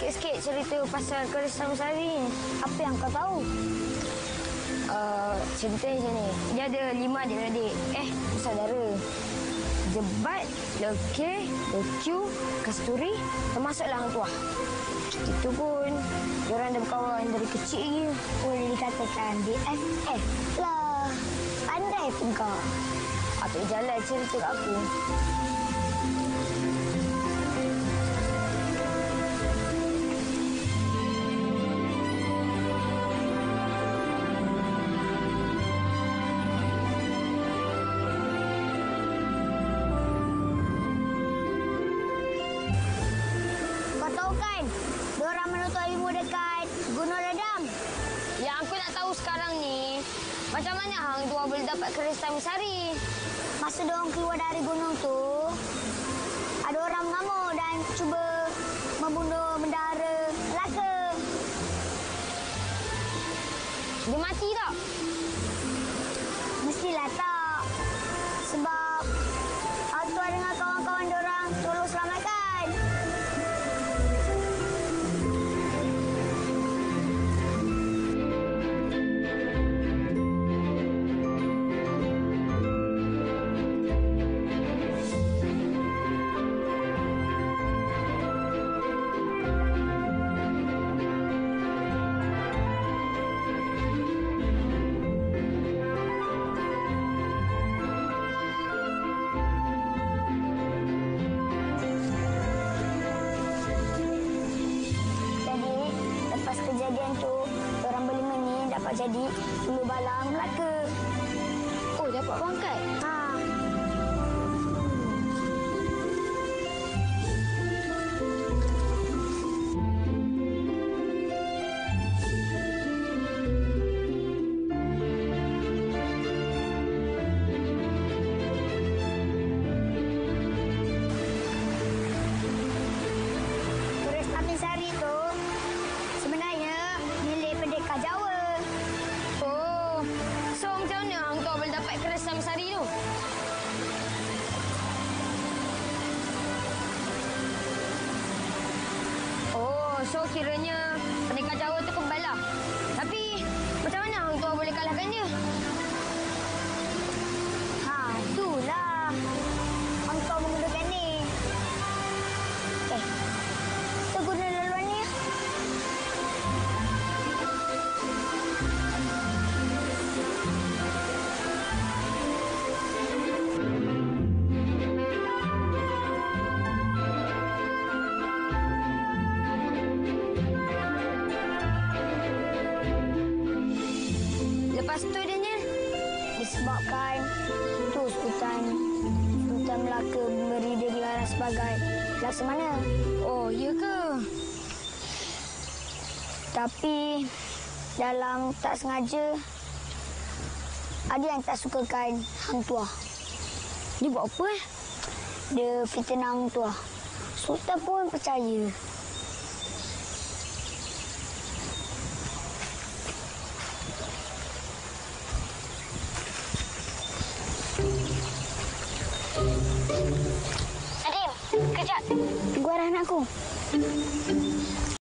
sikit-sikit cerita pasal keris Sari ni. Apa yang kau tahu? Uh, ceritanya macam ni. Dia ada lima adik-adik. Eh, saudara. Jebat, Lekir, Lecu, Kasturi, termasuklah Hang Tuah. Itu pun, diorang dah berkawan dari kecil lagi. Boleh dikatakan BFF lah. Pandai pun kau. Apa jalan cerita aku. Sekarang ni, macam mana Hang Tuah boleh dapat keris Sari? Masa diorang keluar dari gunung tu, ada orang mengamuk dan cuba membunuh bendahara Melaka. Dia mati tak? Mestilah tak. Sebab jadi ulu balang Melaka. Oh, dapat pangkat. Ha. Lepas tu dia ni, Disebabkan tu Sultan Sultan Melaka memberi dia gelaran sebagai Laksamana. oh, ya ke? Tapi dalam tak sengaja ada yang tak sukakan Hang Tuah. Dia buat apa eh? Dia fitnah Hang Tuah. Sultan pun percaya. Anakku.